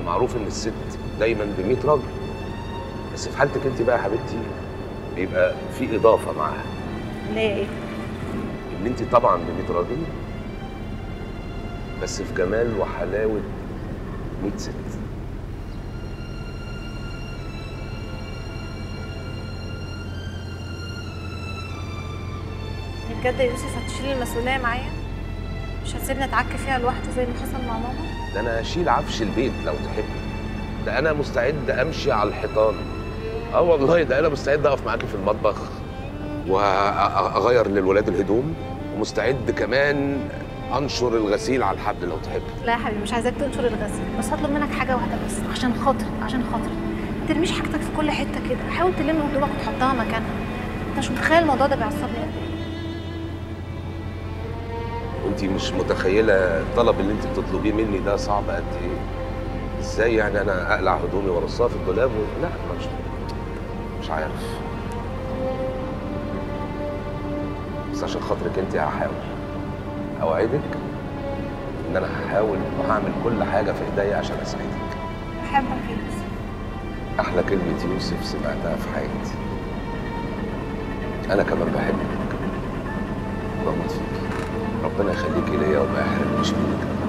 معروف إن الست دايما ب 100 راجل بس في حالتك أنت بقى يا حبيبتي بيبقى في إضافة معاها اللي هي إيه؟ إن أنت طبعا ب 100 راجل بس في جمال وحلاوة 100 ست بجد يا يوسف هتشيل المسؤولية معايا؟ مش هتسيبني اتعك فيها لوحدي زي اللي حصل مع ماما؟ ده أنا أشيل عفش البيت لو تحب. ده أنا مستعد أمشي على الحيطان. آه والله ده أنا مستعد أقف معاكي في المطبخ وأغير للولاد الهدوم ومستعد كمان أنشر الغسيل على الحبل لو تحب. لا يا حبيبي مش عايزاك تنشر الغسيل. بس هطلب منك حاجة واحدة بس عشان خاطري عشان خاطري ما ترميش حاجتك في كل حتة كده. حاول تلم هدومك وتحطها مكانها. أنت مش متخيل الموضوع ده بيعصبني قد وانت مش متخيلة الطلب اللي انت بتطلبيه مني ده صعب قد إيه؟ إزاي يعني أنا اقلع هدومي وارصها في الدولاب و... لا مش مش عارف. بس عشان خاطرك انت هحاول. اوعدك ان أنا هحاول وهعمل كل حاجة في ايديا عشان اساعدك. بحبك يا يوسف أحلى كلمة يوسف سمعتها في حياتي. أنا كمان بحبك. بموت فيكي ربنا يخليكي ليا وما يحرمنيش منك